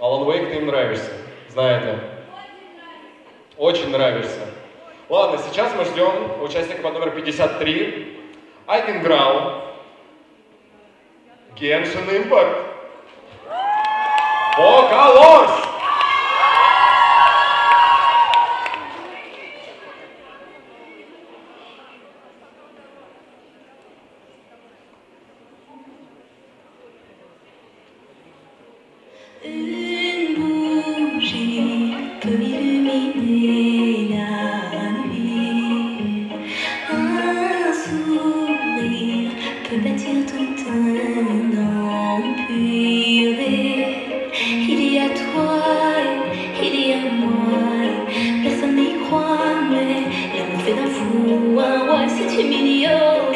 Алан Вейк, ты им нравишься, знаете. Очень нравишься. Ладно, сейчас мы ждем участника под номер 53. Айкен Грау. Genshin Impact. Поколорс! Ooh. tout un empuré. Il y a toi, il y a moi. Personne n'y croit, mais l'amour fait d'un fou un roi. C'est humiliant.